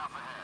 Alpha